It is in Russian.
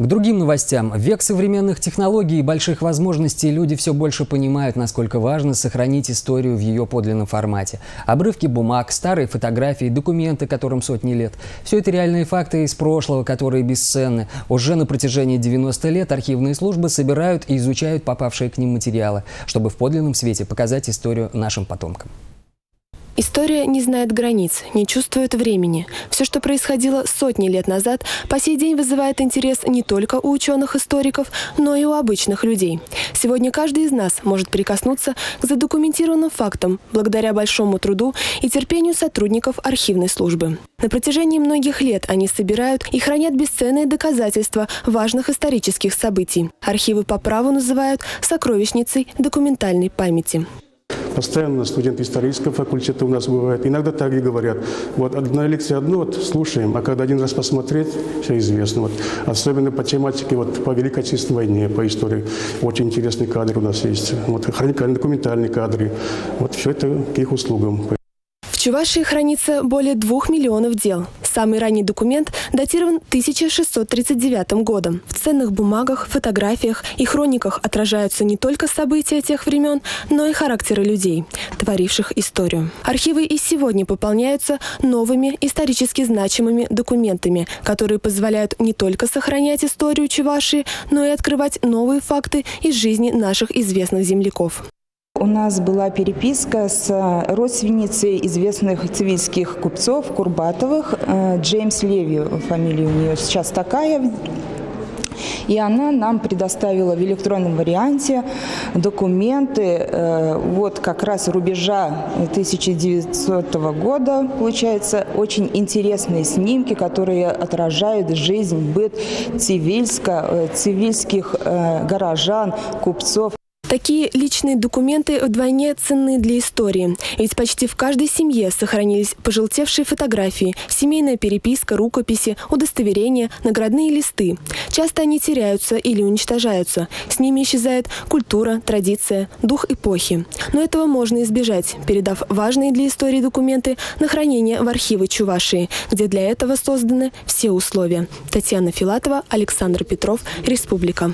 К другим новостям. В век современных технологий и больших возможностей люди все больше понимают, насколько важно сохранить историю в ее подлинном формате. Обрывки бумаг, старые фотографии, документы, которым сотни лет. Все это реальные факты из прошлого, которые бесценны. Уже на протяжении 90 лет архивные службы собирают и изучают попавшие к ним материалы, чтобы в подлинном свете показать историю нашим потомкам. История не знает границ, не чувствует времени. Все, что происходило сотни лет назад, по сей день вызывает интерес не только у ученых-историков, но и у обычных людей. Сегодня каждый из нас может прикоснуться к задокументированным фактам благодаря большому труду и терпению сотрудников архивной службы. На протяжении многих лет они собирают и хранят бесценные доказательства важных исторических событий. Архивы по праву называют сокровищницей документальной памяти. Постоянно студенты исторического факультета у нас бывают. Иногда так и говорят. Вот одна лекция одну вот слушаем, а когда один раз посмотреть, все известно. Вот. Особенно по тематике, вот, по Великой Отечественной войне, по истории. Очень интересные кадры у нас есть. Вот, хроникально-документальные кадры. Вот все это к их услугам. В Чувашии хранится более двух миллионов дел. Самый ранний документ датирован 1639 годом. В ценных бумагах, фотографиях и хрониках отражаются не только события тех времен, но и характеры людей, творивших историю. Архивы и сегодня пополняются новыми исторически значимыми документами, которые позволяют не только сохранять историю Чувашии, но и открывать новые факты из жизни наших известных земляков. У нас была переписка с э, родственницей известных цивильских купцов Курбатовых, э, Джеймс Леви, фамилия у нее сейчас такая, и она нам предоставила в электронном варианте документы э, вот как раз рубежа 1900 года, получается, очень интересные снимки, которые отражают жизнь, быт цивильска, цивильских горожан, купцов. Такие личные документы вдвойне ценны для истории. Ведь почти в каждой семье сохранились пожелтевшие фотографии, семейная переписка, рукописи, удостоверения, наградные листы. Часто они теряются или уничтожаются. С ними исчезает культура, традиция, дух эпохи. Но этого можно избежать, передав важные для истории документы на хранение в архивы Чувашии, где для этого созданы все условия. Татьяна Филатова, Александр Петров, Республика.